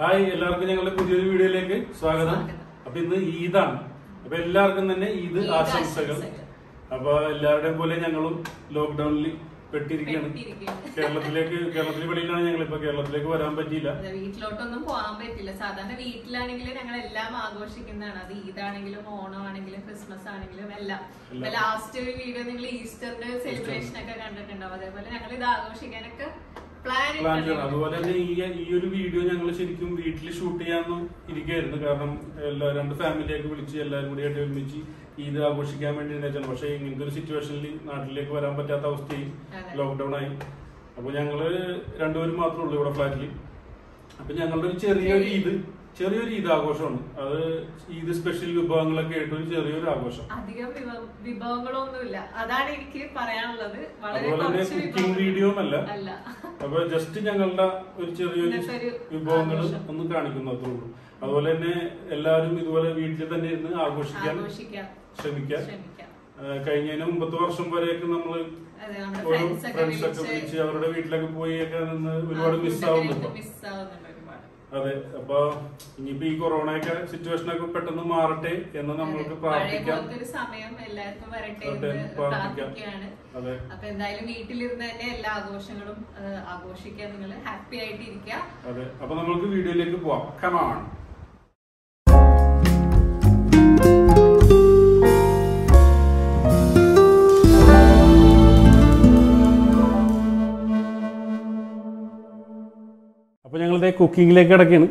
Hi എല്ലാവർക്കും ഞങ്ങളുടെ പുതിയൊരു വീഡിയോയിലേക്ക് സ്വാഗതം. അപ്പൊ ഇന്ന് ഈദാണ്. അപ്പൊ എല്ലാവർക്കും തന്നെ ഈദ് ആശംസകൾ. അപ്പൊ എല്ലാവരുടെയും പോലെ ഞങ്ങളും ലോക്ക്ഡൌണിൽ പെട്ടിരിക്കുകയാണ്. കേരളത്തിലേക്ക് കേരളത്തിൽ വെളിയിലാണ് ഞങ്ങൾ ഇപ്പൊ കേരളത്തിലേക്ക് വരാൻ പറ്റിയില്ല. വീട്ടിലോട്ടൊന്നും പോകാൻ പറ്റില്ല. സാധാരണ വീട്ടിലാണെങ്കിൽ ഞങ്ങൾ എല്ലാം ആഘോഷിക്കുന്നതാണ്. അത് ഈദാണെങ്കിലും ഓണം ആണെങ്കിലും ക്രിസ്മസ് ആണെങ്കിലും എല്ലാം. ലാസ്റ്റ് വീഡിയോ നിങ്ങൾ ഈസ്റ്ററിന്റെ സെലിബ്രേഷൻ ഒക്കെ കണ്ടിട്ടുണ്ടാവും. അതേപോലെ ഞങ്ങൾ ഇത് ആഘോഷിക്കാനൊക്കെ പ്ലാൻ ചെയ്യണം. അതുപോലെ തന്നെ ഈ ഈ ഒരു വീഡിയോ ഞങ്ങൾ ശരിക്കും വീട്ടിൽ ഷൂട്ട് ചെയ്യാന്ന് ഇരിക്കുകയായിരുന്നു. കാരണം എല്ലാ രണ്ട് ഫാമിലിയൊക്കെ വിളിച്ച് എല്ലാവരും കൂടി ആയിട്ട് ഒരുമിച്ച് ഈദ് ആഘോഷിക്കാൻ വേണ്ടി ഉണ്ടായിരുന്നു പക്ഷേ ഇങ്ങനത്തെ ഒരു സിറ്റുവേഷനിൽ നാട്ടിലേക്ക് വരാൻ പറ്റാത്ത അവസ്ഥയിൽ ലോക്ക്ഡൗൺ ലോക്ക്ഡൌൺ ആയി. അപ്പൊ ഞങ്ങൾ രണ്ടുപേരും മാത്രമേ ഉള്ളൂ ഇവിടെ ഫ്ലാറ്റിൽ അപ്പൊ ഞങ്ങളുടെ ഒരു ചെറിയൊരു ഈദ് ചെറിയൊരു ഈദ് ആഘോഷമാണ് അത് ഈദ് സ്പെഷ്യൽ വിഭവങ്ങളൊക്കെ ആയിട്ട് ഒരു ചെറിയൊരു ആഘോഷം. അധികം വിഭവ- വിഭവങ്ങളൊന്നുമില്ല. അതാണ് എനിക്ക് പറയാനുള്ളത്. വളരെ അതുപോലെ തന്നെ കുറച്ച് കുക്കിംഗ് വീഡിയോ അല്ല. അപ്പൊ ജസ്റ്റ് ഞങ്ങളുടെ ഒരു ചെറിയൊരു വിഭവങ്ങൾ ഒന്ന് ഒന്ന് അത്രേ ഉള്ളൂ. അതുപോലെ തന്നെ എല്ലാവരും ഇതുപോലെ വീട്ടിൽ തന്നെ ഇരുന്ന് ആഘോഷിക്കാൻ ആഘോഷിക്കാം. ശ്രമിക്കാം. കഴിഞ്ഞതിന് മുമ്പത്തെ വർഷം വരെയൊക്കെ നമ്മൾ ഫ്രണ്ട്സൊക്കെ വിളിച്ച് അവരുടെ വീട്ടിലൊക്കെ പോയി ഒക്കെ നിന്ന് ഒരുപാട് മിസ് അതെ അപ്പൊ ഇനിയിപ്പോ ഈ കൊറോണയൊക്കെ സിറ്റുവേഷൻ ഒക്കെ പെട്ടെന്ന് മാറട്ടെ എന്ന് നമ്മൾക്ക് പ്രാർത്ഥിക്കാം. സമയം എല്ലാവർക്കും വരട്ടെ പ്രാർത്ഥിക്കുകയാണ്. അപ്പൊ എന്തായാലും വീട്ടിലിരുന്ന് തന്നെ എല്ലാ ആഘോഷങ്ങളും ആഘോഷിക്കാൻ നിങ്ങൾ ഹാപ്പി ആയിട്ട് ഇരിക്കുക അതെ അപ്പൊ നമ്മൾക്ക് വീഡിയോയിലേക്ക് പോവാം. കമാണ് അപ്പൊ ഞങ്ങളിതേ കുക്കിങ്ങിലേക്ക് കിടക്കുകയാണ്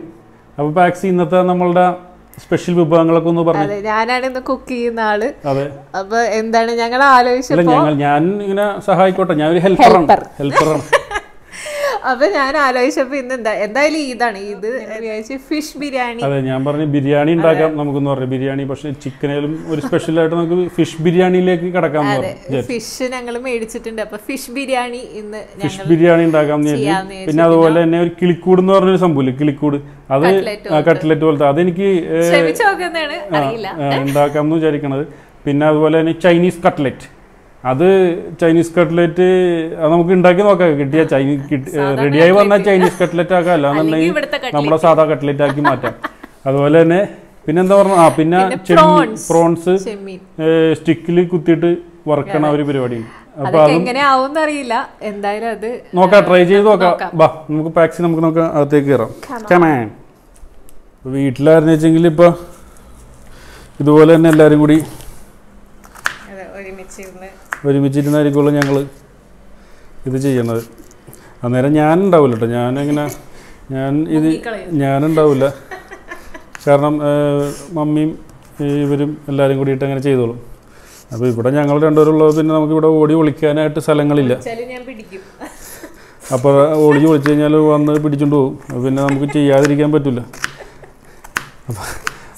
അപ്പോൾ പാക്സി ഇന്നത്തെ നമ്മളുടെ സ്പെഷ്യൽ വിഭവങ്ങളൊക്കെ ഒന്ന് പറഞ്ഞു. ഞാനാണ് ഇന്ന് കുക്ക് ചെയ്യുന്ന ആൾ. അതെ. അപ്പൊ എന്താണ് ഞങ്ങൾ ആലോചിച്ചത് ഞാൻ ഇങ്ങനെ സഹായിക്കോട്ടെ. ഞാൻ ഒരു ഹെൽപ്പറാണ്. ഹെൽപ്പറാണ് അപ്പൊ ഞാൻ ആലോചിച്ചപ്പോ ഇന്ന് എന്താ എന്തായാലും ഇതാണ്. ഇത് വിചാരിച്ച് ഫിഷ് ബിരിയാണി അതെ ഞാൻ പറഞ്ഞു ബിരിയാണി ഉണ്ടാക്കാം നമുക്കെന്ന് പറഞ്ഞു. ബിരിയാണി പക്ഷെ ചിക്കനേലും ഒരു സ്പെഷ്യൽ ആയിട്ട് നമുക്ക് ഫിഷ് ബിരിയാണിയിലേക്ക് കിടക്കാം ഫിഷ് ഞങ്ങൾ മേടിച്ചിട്ടുണ്ട്. അപ്പൊ ഫിഷ് ബിരിയാണി ഇന്ന് ഫിഷ് ഞങ്ങൾ ബിരിയാണി ചെയ്യാമെന്ന് പിന്നെ അതുപോലെ തന്നെ ഒരു കിളിക്കൂട് എന്ന് പറഞ്ഞൊരു സംഭവമില്ല കിളിക്കൂട്. അത് കട്ട്ലറ്റ് പോലത്തെ. അതെനിക്ക് ഉണ്ടാക്കാം എന്ന് വിചാരിക്കണത്. പിന്നെ അതുപോലെ തന്നെ ചൈനീസ് കട്ട്ലറ്റ് അത് ചൈനീസ് കട്ട്ലറ്റ് അത് നമുക്ക് ഉണ്ടാക്കി നോക്കാം. കിട്ടിയ ചൈനീസ് റെഡിയായി വന്നാൽ ചൈനീസ് കട്ട്ലറ്റ് ആക്കാം. അല്ലാന്നുണ്ടെങ്കിൽ നമ്മുടെ സാധാ കട്ട്ലറ്റ് ആക്കി മാറ്റാം. അതുപോലെ തന്നെ പിന്നെന്താ പറഞ്ഞ ആ പിന്നെ ചെമ്മീൻ പ്രോൺസ് സ്റ്റിക്കിൽ കുത്തിയിട്ട് വറക്കണ ഒരു പരിപാടിയുണ്ട്. അപ്പൊ അതൊക്കെ അതും അറിയില്ല. എന്തായാലും അത് നോക്കാം ട്രൈ ചെയ്ത് നോക്കാം. ബാ നമുക്ക് പാക്സി നമുക്ക് നോക്കാം അകത്തേക്ക് കയറാം കമാൻ വീട്ടിലായിരുന്നു വെച്ചെങ്കിൽ ഇപ്പൊ ഇതുപോലെ തന്നെ എല്ലാരും കൂടി ഒരുമിച്ചിരുന്നായിരിക്കുമല്ലോ ഞങ്ങൾ ഇത് ചെയ്യണത്. അന്നേരം ഞാൻ ഉണ്ടാവില്ല കേട്ടോ ഞാനിങ്ങനെ ഞാൻ ഇത്. ഞാനുണ്ടാവില്ല കാരണം മമ്മിയും ഇവരും എല്ലാവരും കൂടിയിട്ട് അങ്ങനെ ചെയ്തോളും. അപ്പോൾ ഇവിടെ ഞങ്ങൾ രണ്ടുപേരുള്ളത് പിന്നെ നമുക്ക് ഇവിടെ ഓടി ഒളിക്കാനായിട്ട് സ്ഥലങ്ങളില്ല. അപ്പോൾ ഓടി ഒളിച്ചു കഴിഞ്ഞാൽ വന്ന് പിടിച്ചുകൊണ്ട് പോകും പിന്നെ നമുക്ക് ചെയ്യാതിരിക്കാൻ പറ്റില്ല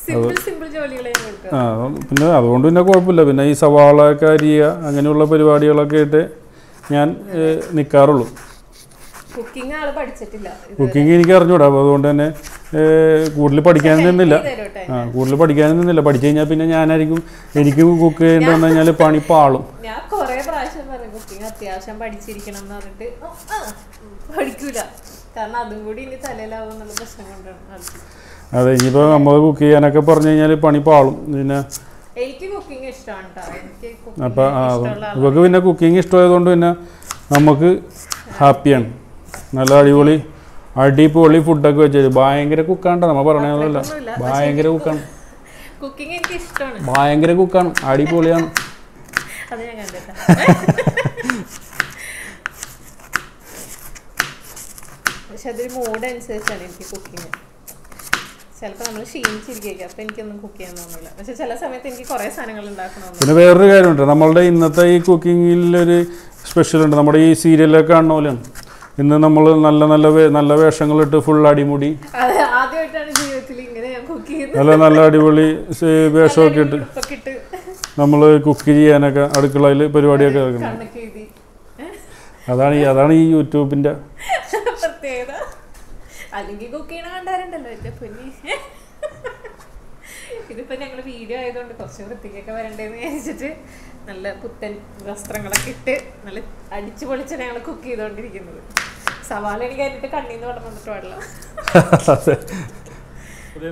സിമ്പിൾ ആ പിന്നെ അതുകൊണ്ട് പിന്നെ കുഴപ്പമില്ല. പിന്നെ ഈ സവാള അരിയ അങ്ങനെയുള്ള പരിപാടികളൊക്കെ ആയിട്ട് ഞാൻ നിൽക്കാറുള്ളൂ കുക്കിംഗ് പഠിച്ചിട്ടില്ല കുക്കിംഗ് എനിക്ക് അറിഞ്ഞൂടാ. അപ്പോൾ അതുകൊണ്ട് തന്നെ കൂടുതൽ പഠിക്കാൻ നിന്നില്ല. ആ കൂടുതൽ പഠിക്കാൻ നിന്നില്ല. പഠിച്ചു കഴിഞ്ഞാൽ പിന്നെ ഞാനായിരിക്കും എനിക്ക് കുക്ക് ചെയ്യേണ്ടി വന്നു കഴിഞ്ഞാൽ പണി പാളും. ഞാൻ കുറേ പ്രാവശ്യം കുക്കിംഗ് അത്യാവശ്യം പഠിച്ചിരിക്കണം എന്ന് പറഞ്ഞിട്ട്. പഠിക്കൂല. കാരണം അതും കൂടി ഇനി തലയിലാവും എന്നുള്ള പ്രശ്നം കൊണ്ടാണ്. അതെ ഇനിയിപ്പോൾ നമ്മൾ കുക്ക് ചെയ്യാനൊക്കെ പറഞ്ഞു കഴിഞ്ഞാൽ പണി പാളും. പിന്നെ അപ്പൊ കുക്കിംഗ് ഇഷ്ടമുള്ള പിന്നെ കുക്കിംഗ് ഇഷ്ടമായതുകൊണ്ട് പിന്നെ നമുക്ക് ഹാപ്പിയാണ്. നല്ല അടിപൊളി അടിപൊളി ഫുഡൊക്കെ വെച്ചത് ഭയങ്കര കുക്കാണ്ട നമ്മ പറഞ്ഞതല്ല അത്രയ്ക്കൊന്നുമില്ല. ഭയങ്കര കുക്കാണ് കുക്കിംഗ് എനിക്ക് ഇഷ്ടമാണ് ഭയങ്കര കുക്കാണ് അടിപൊളിയാണ്. അത് ഞാൻ കണ്ടിട്ടാ പക്ഷെ അതൊരു മൂഡ് അനുസരിച്ചാണ് എനിക്ക് കുക്കിങ് ചിലപ്പോൾ നമ്മൾ ക്ഷീണിച്ചിരിക്കുക അപ്പം എനിക്കൊന്നും കുക്ക് ചെയ്യാൻ തോന്നില്ല പക്ഷെ ചില സമയത്ത് എനിക്ക് കുറേ സാധനങ്ങൾ ഉണ്ടാക്കണം പിന്നെ വേറൊരു കാര്യമുണ്ട്. നമ്മളുടെ ഇന്നത്തെ ഈ കുക്കിങ്ങിലൊരു സ്പെഷ്യൽ ഉണ്ട്. നമ്മുടെ ഈ സീരിയലൊക്കെ കാണുന്ന പോലെയാണ് ഇന്ന് നമ്മൾ നല്ല നല്ല നല്ല വേഷങ്ങളിട്ട് ഫുൾ അടിമുടി. നല്ല നല്ല അടിപൊളി വേഷമൊക്കെ ഇട്ട് നമ്മൾ കുക്ക് ചെയ്യാനൊക്കെ അടുക്കളയിൽ പരിപാടിയൊക്കെ ഇറക്കുന്നത് അതാണ് ഈ അതാണ് ഈ യൂട്യൂബിന്റെ അല്ലെങ്കിൽ കുക്ക് ചെയ്യണ കണ്ടാറുണ്ടല്ലോ എന്റെ പൊന്നി. ഇതിപ്പോ ഞങ്ങൾ വീഡിയോ ആയതുകൊണ്ട് കുറച്ച് വൃത്തിക്കൊക്കെ വരണ്ടേന്ന് വിചാരിച്ചിട്ട് നല്ല പുത്തൻ വസ്ത്രങ്ങളൊക്കെ ഇട്ട് നല്ല അടിച്ചു പൊളിച്ചാണ് ഞങ്ങൾ കുക്ക് ചെയ്തുകൊണ്ടിരിക്കുന്നത് സവാള എനിക്ക് അതിന്റെ കണ്ണീന്ന് വെള്ളം വന്നിട്ട് പാടില്ല. അതെ.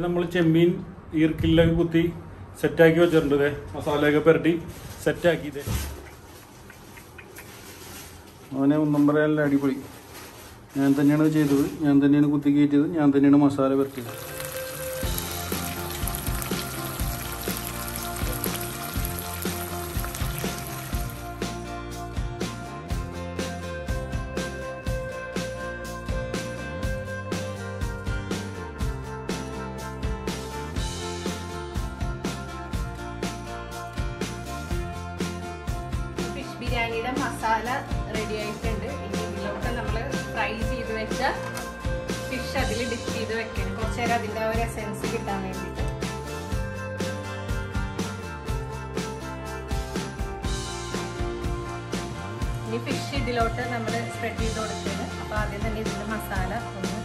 നമ്മൾ ചെമ്മീൻ ഈർക്കില്ലൊക്കെ കുത്തി സെറ്റാക്കി വെച്ചിട്ടുണ്ട് മസാലയൊക്കെ പുരട്ടി സെറ്റാക്കി അവനെ ഒന്നും പറയാനല്ല അടിപൊളി. ഞാൻ തന്നെയാണ് ചെയ്തത്. ഞാൻ തന്നെയാണ് കുത്തി കയറ്റിയത്. ഞാൻ തന്നെയാണ് മസാല പുരട്ടിയത് ഫിഷ് ബിരിയാണിയുടെ മസാല റെഡി ആയിട്ടുണ്ട്. വെച്ച ഫിഷ് അതിൽ ഡിപ്പ് ചെയ്ത് വെക്കണം. കുറച്ച് നേരം അതിന്റെ ഒരു എസെൻസ് കിട്ടാൻ വേണ്ടിയിട്ട്. ഇനി ഫിഷ് ഇതിലോട്ട് നമ്മൾ സ്പ്രെഡ് ചെയ്ത് കൊടുക്കുന്നത് അപ്പോൾ ആദ്യം തന്നെ ഇതിന്റെ മസാല ഒന്ന്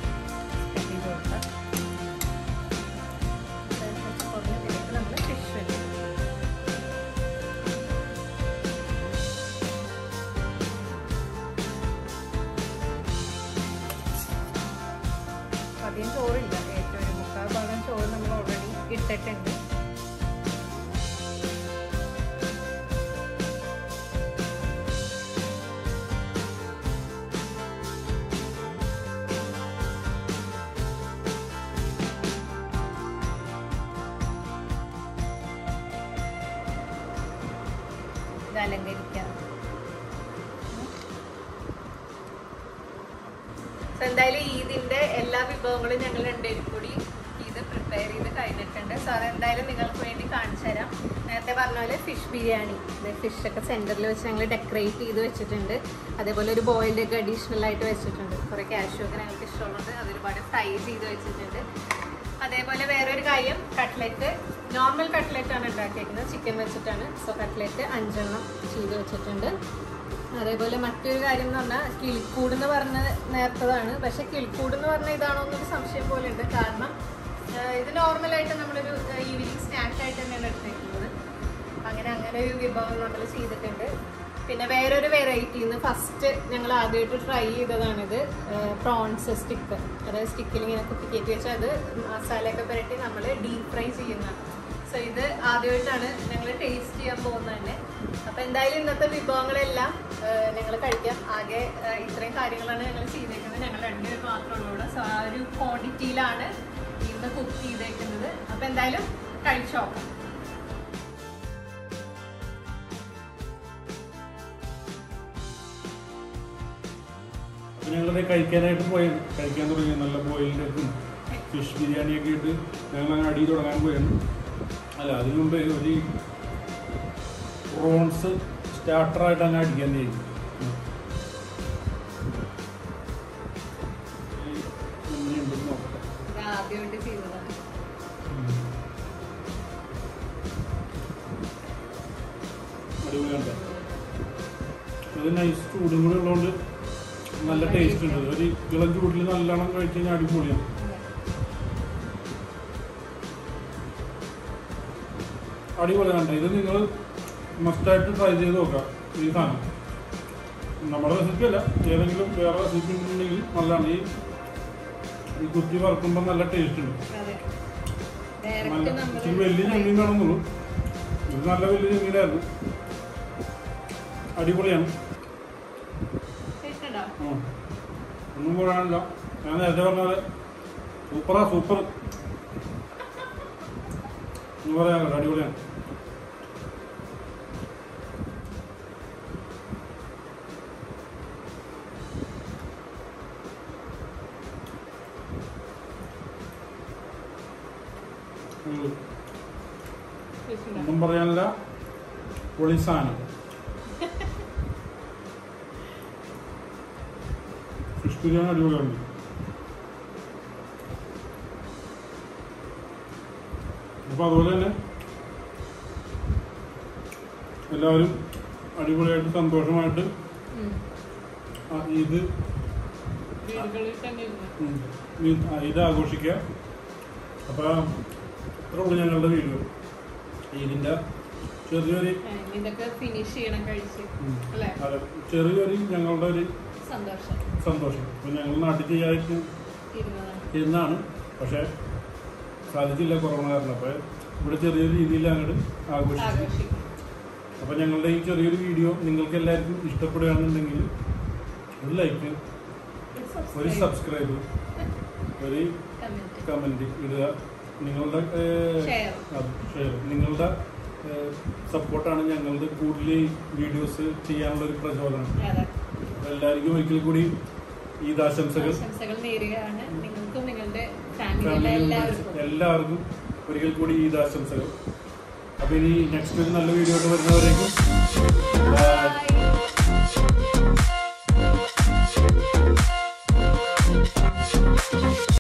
So, എന്തായാലും ഈദിന്റെ എല്ലാ വിഭവങ്ങളും ഞങ്ങൾ രണ്ടുപേരും കൂടി പ്രിപ്പയർ ചെയ്ത് കഴിഞ്ഞിട്ടുണ്ട്. സോ അതെന്തായാലും നിങ്ങൾക്ക് വേണ്ടി കാണിച്ചു തരാം. നേരത്തെ പറഞ്ഞ പോലെ ഫിഷ് ബിരിയാണി. ഫിഷ് ഒക്കെ സെന്ററിൽ വെച്ച് ഞങ്ങൾ ഡെക്കറേറ്റ് ചെയ്ത് വെച്ചിട്ടുണ്ട്. അതേപോലെ ഒരു ബോയിൽഡ് ഒക്കെ അഡീഷണൽ ആയിട്ട് വെച്ചിട്ടുണ്ട്. കുറേ കാഷ്യൂ ഒക്കെ ഞങ്ങൾക്ക് ഇഷ്ടമുള്ളത്. അത് ഒരുപാട് ഫ്രൈ ചെയ്ത് വെച്ചിട്ടുണ്ട്. അതേപോലെ വേറൊരു കാര്യം കട്ട്ലറ്റ് നോർമൽ കട്ട്ലറ്റ് ആണ് ഉണ്ടാക്കിയിരിക്കുന്നത് ചിക്കൻ വെച്ചിട്ടാണ്. സോ കട്ട്ലറ്റ് അഞ്ചെണ്ണം ചെയ്ത് വെച്ചിട്ടുണ്ട്. അതേപോലെ മറ്റൊരു കാര്യം എന്ന് പറഞ്ഞാൽ കിളിക്കൂട് എന്ന് പറഞ്ഞ നേരത്തതാണ്. പക്ഷേ കിളിക്കൂട് എന്ന് പറഞ്ഞ ഇതാണോ എന്നൊരു സംശയം പോലെ ഉണ്ട്. കാരണം ഇത് നോർമലായിട്ട് നമ്മളൊരു ഈവനിങ് സ്നാക്സായിട്ട് തന്നെയാണ് എടുത്തേക്കുന്നത്. അങ്ങനെ അങ്ങനെ ഒരു വിഭവം നമ്മൾ ചെയ്തിട്ടുണ്ട്. പിന്നെ വേറൊരു വെറൈറ്റിന്ന് ഫസ്റ്റ് ഞങ്ങൾ ആദ്യമായിട്ട് ട്രൈ ചെയ്തതാണിത് പ്രോൺസ് സ്റ്റിക്ക് അതായത് സ്റ്റിക്കിൽ ഇങ്ങനെ കുത്തി കയറ്റി വെച്ച് അത് മസാലയൊക്കെ പുരട്ടി നമ്മൾ ഡീപ് ഫ്രൈ ചെയ്യുന്നതാണ്. സോ ഇത് ആദ്യമായിട്ടാണ് ഞങ്ങൾ ടേസ്റ്റ് ചെയ്യാൻ പോകുന്നത് തന്നെ. അപ്പോൾ എന്തായാലും ഇന്നത്തെ വിഭവങ്ങളെല്ലാം ഞങ്ങൾ കഴിക്കാം. ആകെ ഇത്രയും കാര്യങ്ങളാണ് ഞങ്ങൾ ചെയ്തേക്കുന്നത്. ഞങ്ങൾ രണ്ടുപേർ മാത്രമേ ഉള്ളൂ സോ ആ ഒരു ക്വാണ്ടിറ്റിയിലാണ് ഇന്ന് കുക്ക് ചെയ്തേക്കുന്നത്. അപ്പൊ എന്തായാലും കഴിച്ചോ കഴിക്കാനായിട്ട് പോയി. കഴിക്കാൻ തുടങ്ങി. നല്ല ബോയിലിന്റെ ഫിഷ് ബിരിയാണിയൊക്കെ ഇട്ട് ഞങ്ങൾ അങ്ങനെ അടി തുടങ്ങാൻ പോയാണ് അല്ല അതിനു മുമ്പ് ഒരു പ്രോൺസ് സ്റ്റാർട്ടറായിട്ട് അങ്ങ് അടിക്കാൻ ചെയ്തു അത് നൈസ് ചൂടും കൂടി ഉള്ളതുകൊണ്ട് നല്ല ടേസ്റ്റ് ഉണ്ട്. ഒരു ഇളം ചൂടിൽ നല്ലോണം കഴിച്ച് കഴിഞ്ഞാൽ അടിപൊളിയാണ്. അടിപൊളിയാണ് ഇത് നിങ്ങൾ മസ്റ്റായിട്ട് ട്രൈ ചെയ്ത് നോക്കാം ഈ സാധനം. നമ്മുടെ റെസിപ്പി അല്ല ഏതെങ്കിലും വേറെ റെസിപ്പി ഉണ്ടെങ്കിൽ നല്ലതാണ്. ഈ ഈ കുത്തി വറുക്കുമ്പോൾ നല്ല ടേസ്റ്റ് ഉണ്ട്. നല്ല വലിയ ചെമ്മീൻ വേണമെന്നുള്ളൂ ഇത് നല്ല വലിയ ചെമ്മീനായിരുന്നു. അടിപൊളിയാണ്. ഒന്നും ഞാൻ നേരത്തെ പറഞ്ഞത്. സൂപ്പറാ സൂപ്പർ. എന്ന് പറയാനില്ല അടിപൊളിയാണ്. ഒന്നും പറയാനില്ല. പൊളി ഫിഷ് ബിരിയാണി അടിപൊളിയാണ് അപ്പോൾ അതുപോലെ തന്നെ എല്ലാവരും അടിപൊളിയായിട്ട് സന്തോഷമായിട്ട് ഇത് ഇത് ആഘോഷിക്കുക അപ്പോൾ ഇത്ര ഉള്ളു ഞങ്ങളുടെ വീഡിയോ ഇതിന്റെ ചെറിയൊരു ചെറിയൊരു ഞങ്ങളുടെ ഒരു സന്തോഷം. സന്തോഷം. അപ്പൊ ഞങ്ങൾ നാട്ടിൽ ചെയ്യാതിരിക്കും. ഇരുന്നതാണ് എന്നാണ്. പക്ഷെ സാധിച്ചില്ല കൊറോണ കാരണം. അപ്പോൾ ഇവിടെ ചെറിയൊരു രീതിയിൽ അങ്ങോട്ട് ആഘോഷിച്ചു ആഘോഷിക്കും. അപ്പം ഞങ്ങളുടെ ഈ ചെറിയൊരു വീഡിയോ നിങ്ങൾക്ക് എല്ലാവർക്കും ഇഷ്ടപ്പെടുകയാണെന്നുണ്ടെങ്കിൽ ഒരു ലൈക്ക് ഒരു സബ്സ്ക്രൈബ് ഒരു കമന്റ് ഇടുക. നിങ്ങളുടെ ഷെയർ നിങ്ങളുടെ സപ്പോർട്ടാണ് ഞങ്ങളുടെ കൂടുതൽ വീഡിയോസ് ചെയ്യാനുള്ള ഒരു പ്രചോദനം. എല്ലാവർക്കും ഒരിക്കൽ കൂടി ഈദ് ആശംസകൾ. എല്ലാവർക്കും. ഒരിക്കൽ കൂടി ഈദ് ആശംസകൾ. അപ്പൊ ഇനി നെക്സ്റ്റ് ഒരു നല്ല വീഡിയോ വരുന്നവരേക്കും.